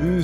う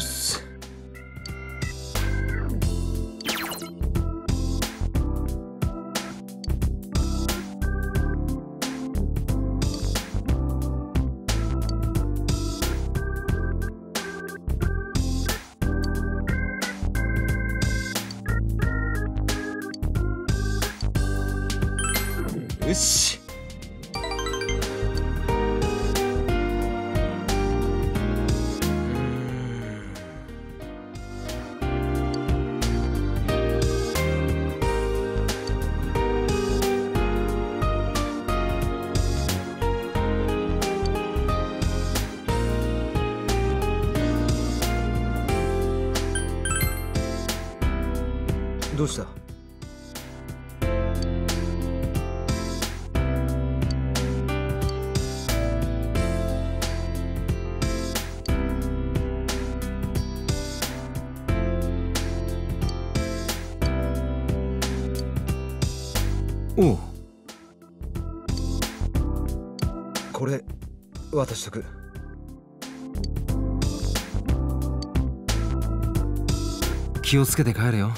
渡しとく。気をつけて帰れよ。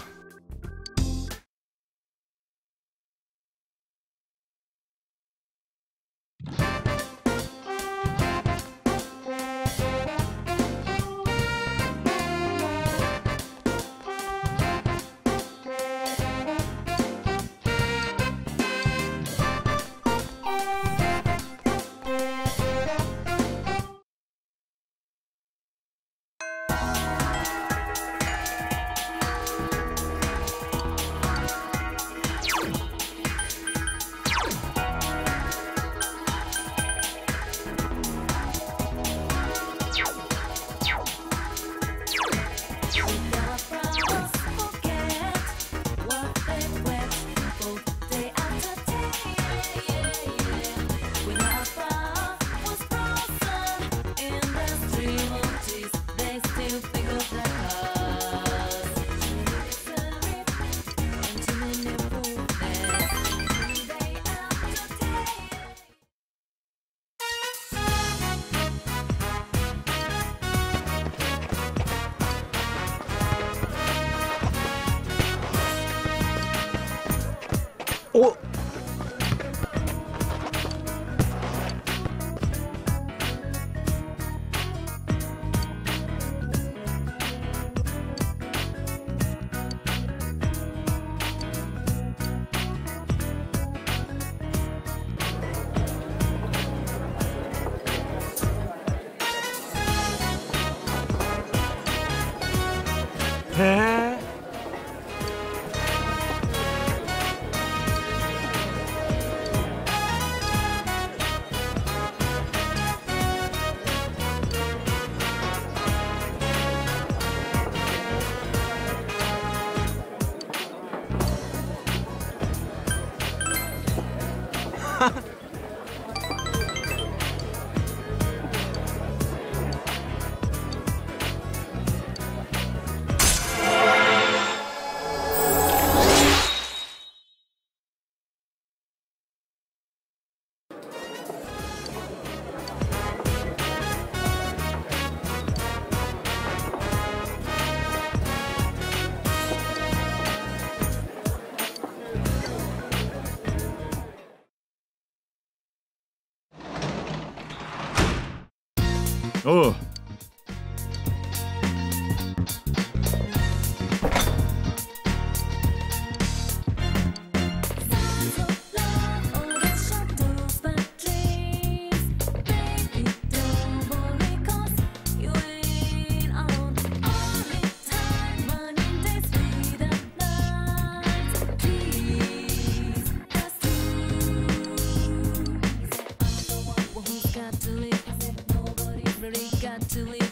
to we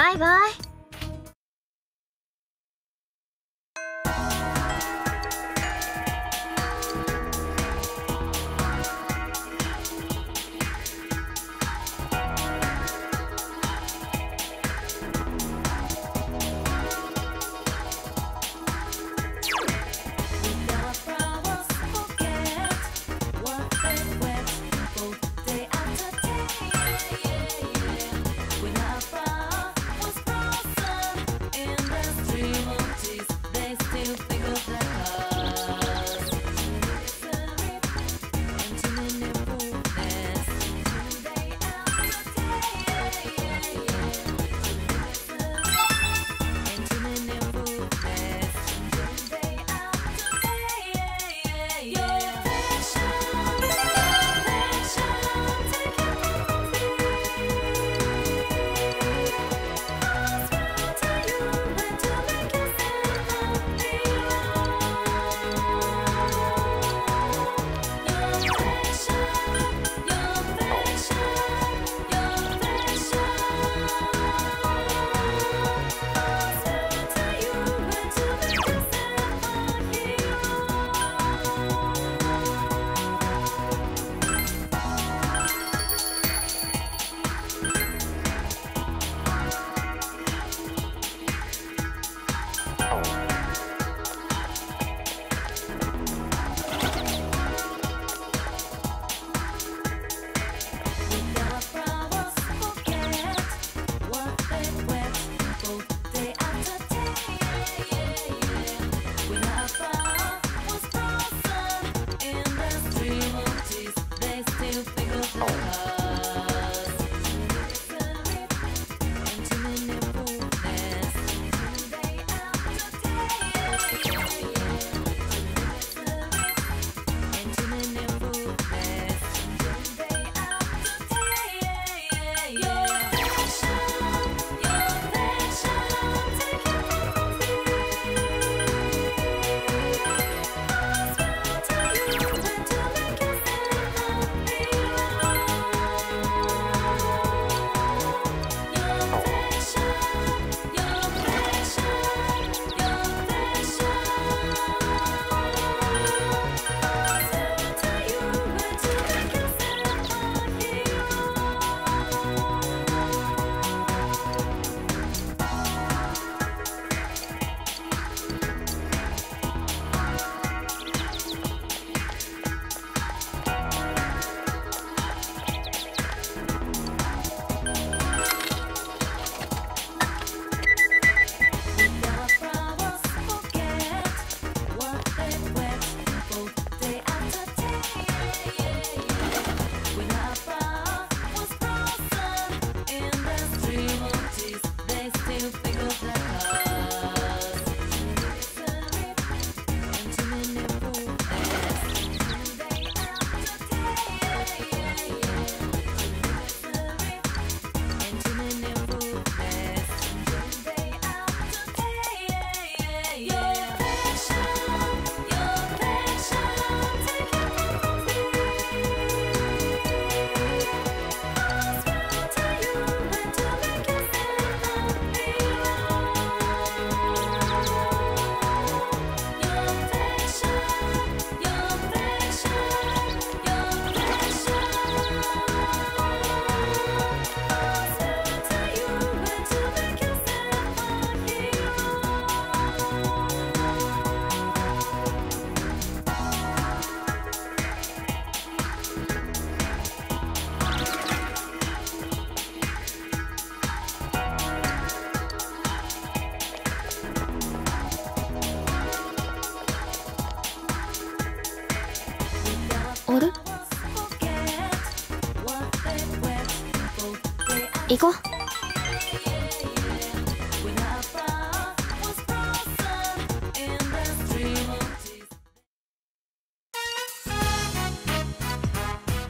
バイバイ。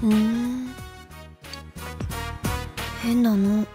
うん。変なの。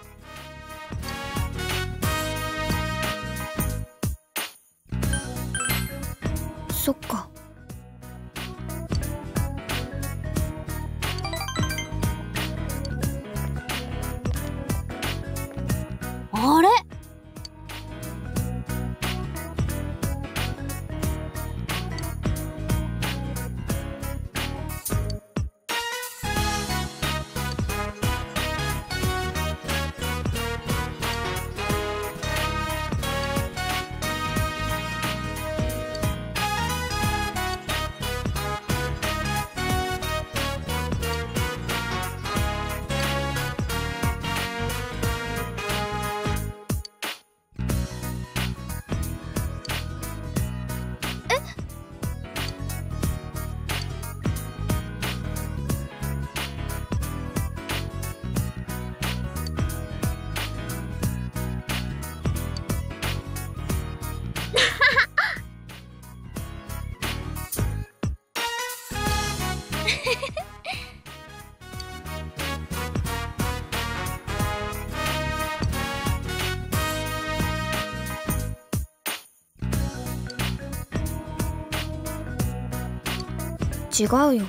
違うよ。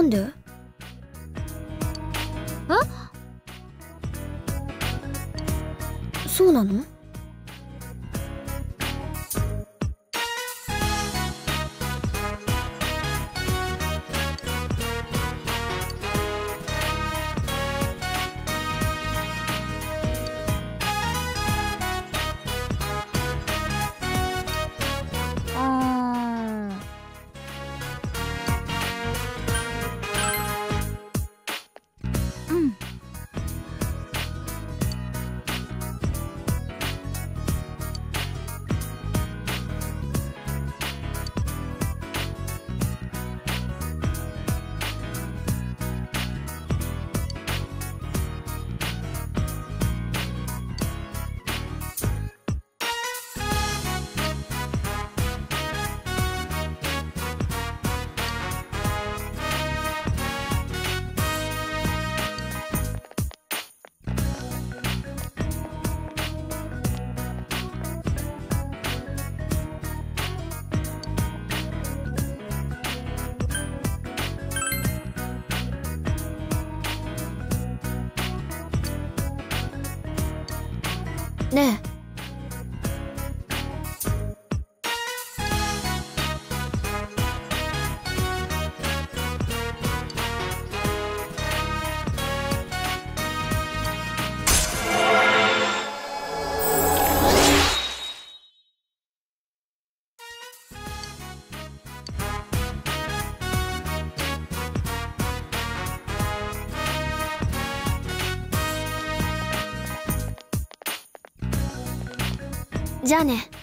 なんで？え？そうなの？じゃあね。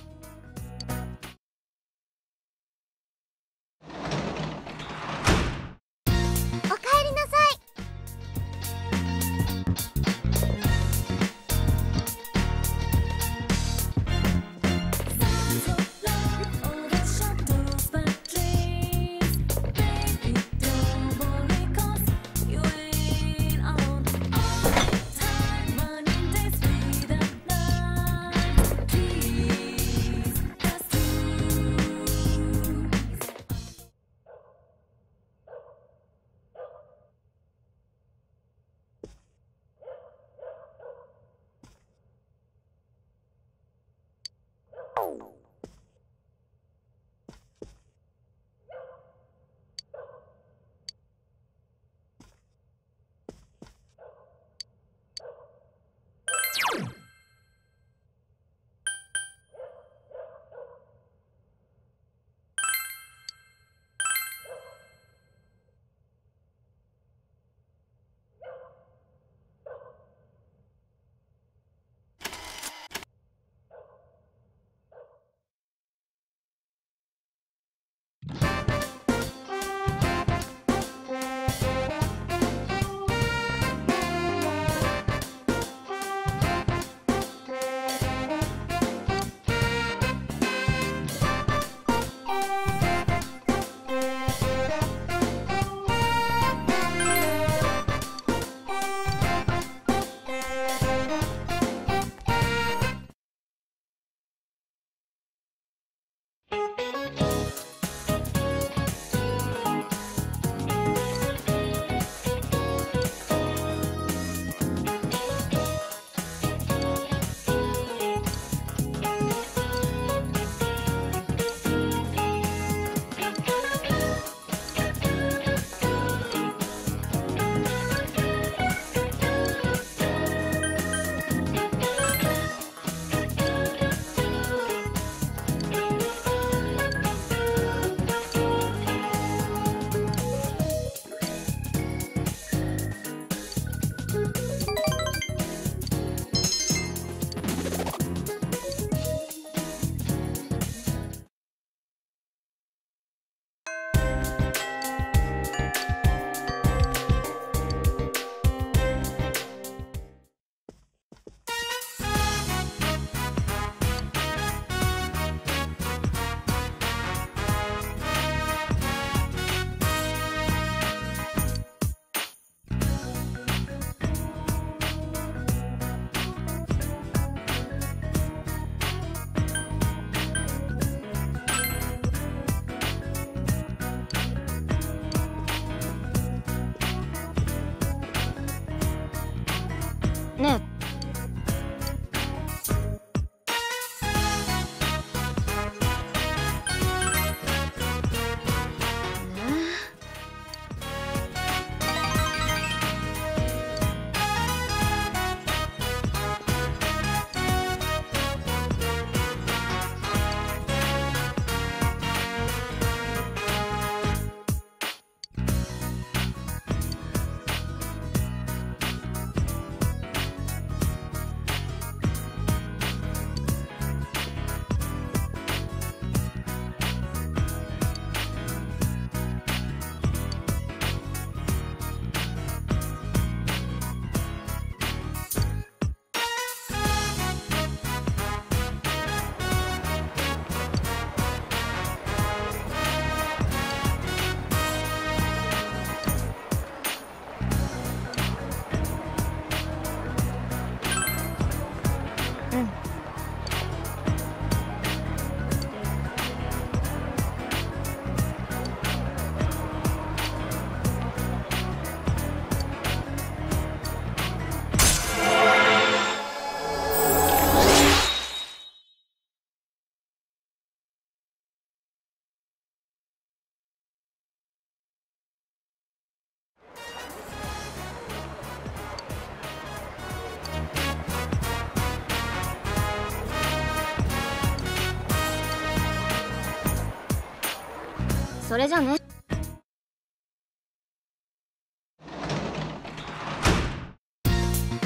それじゃね？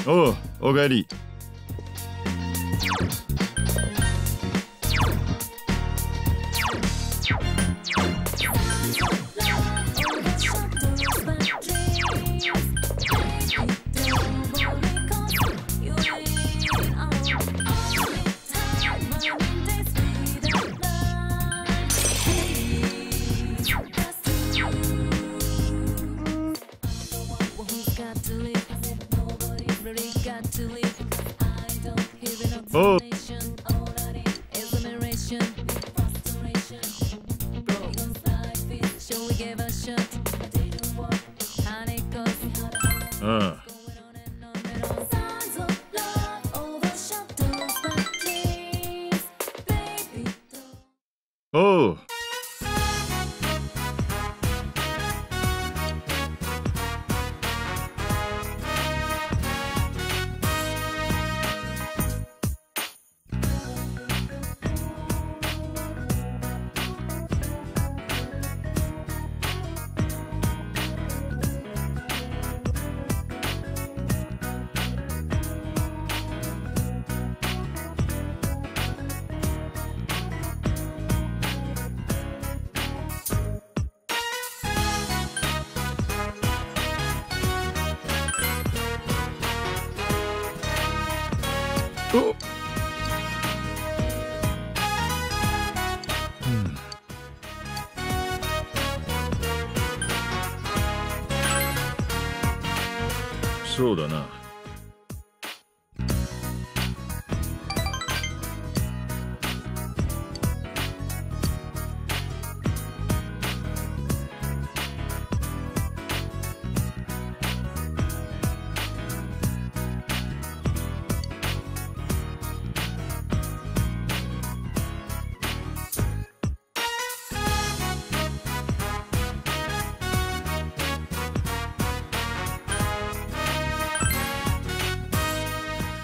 おうおかえり。Oh. そうだ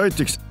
帰ってきて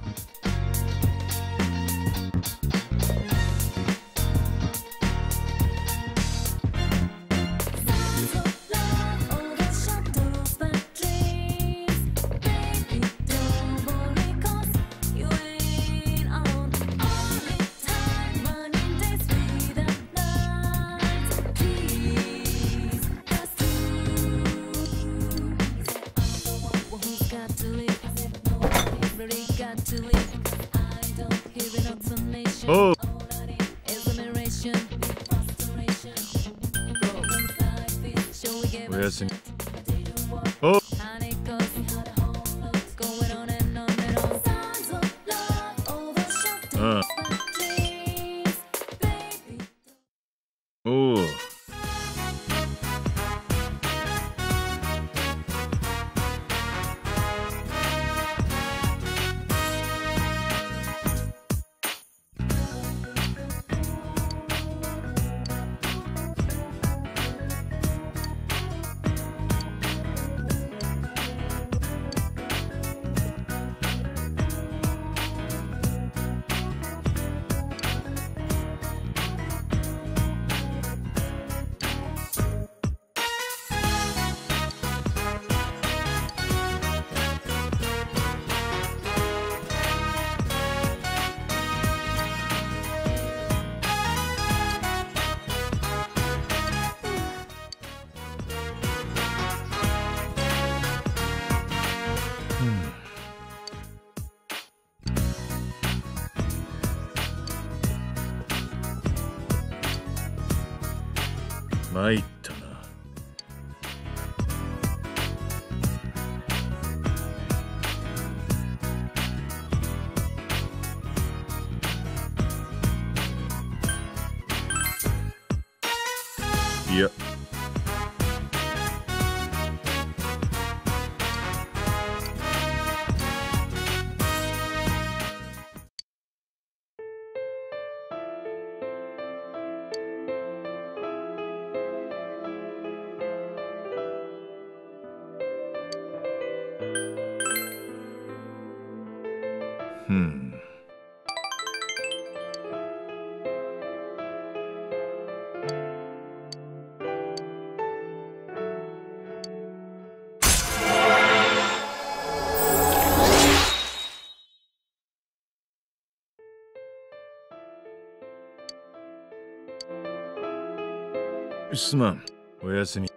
すまん。おやすみ。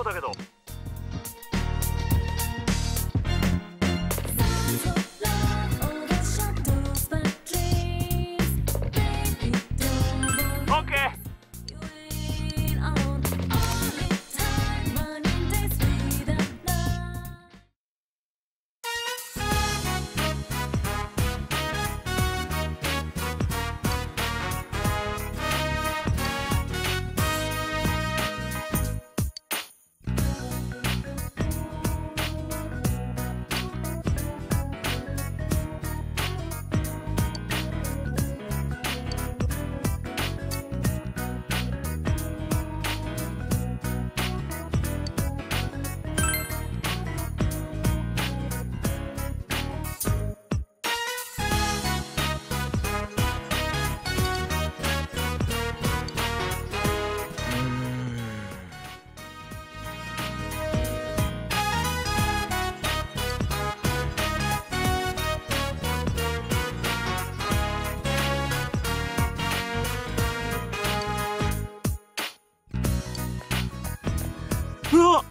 一条だけど。う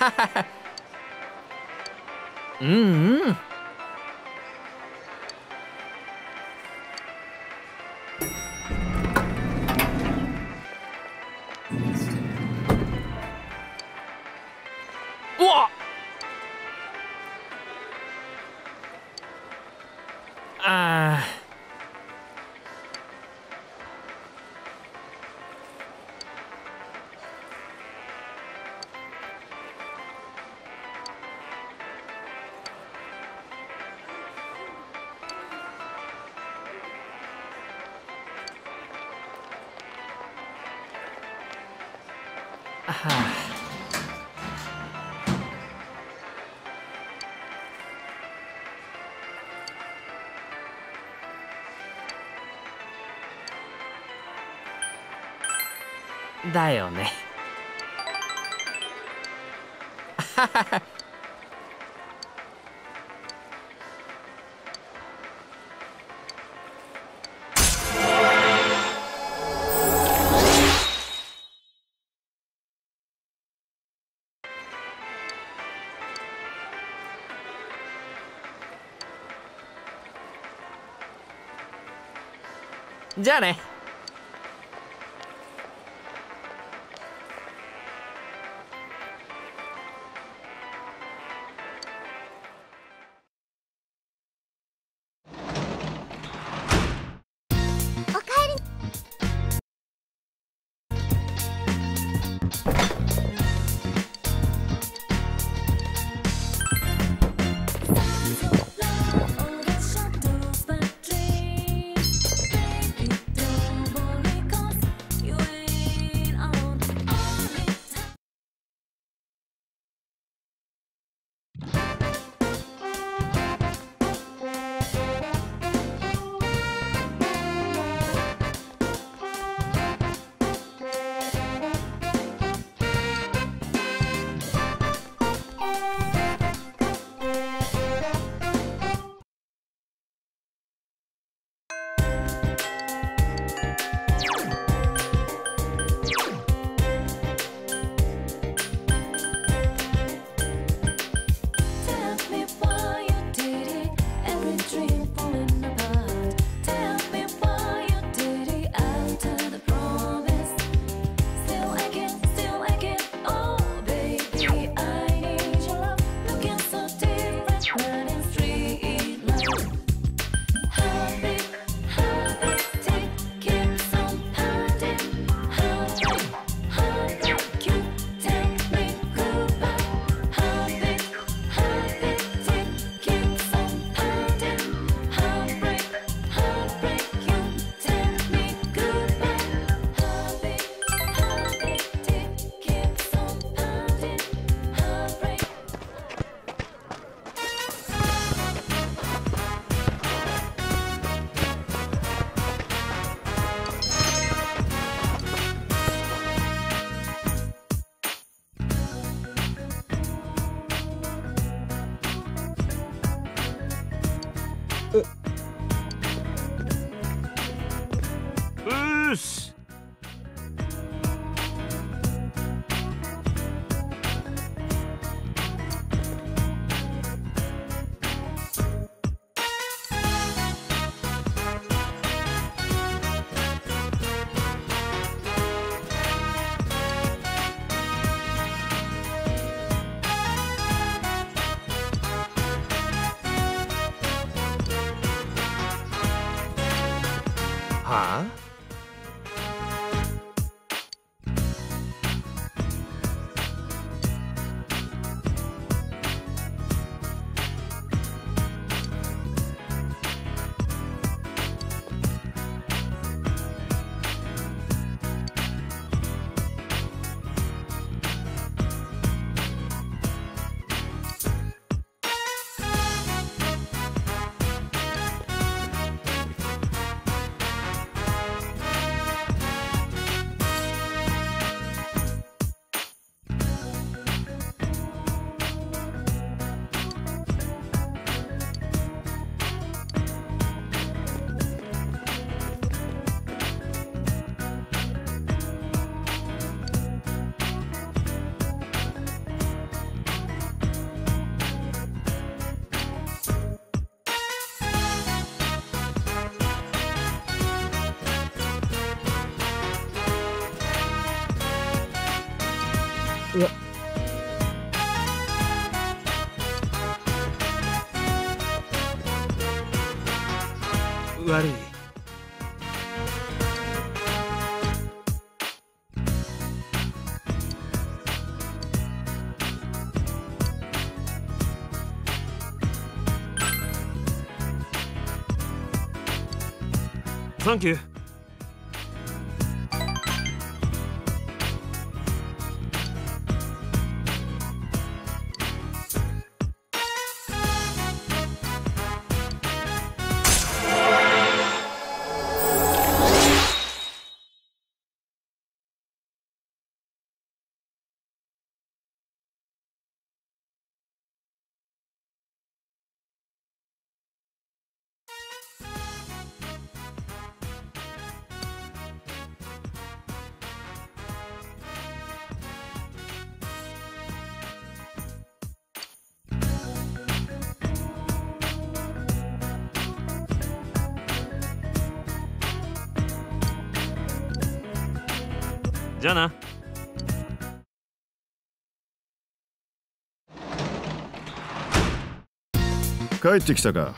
うんだよね。じゃあね。ううわ悪い。サンキュー。ゃあな。帰ってきたか。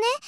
ね。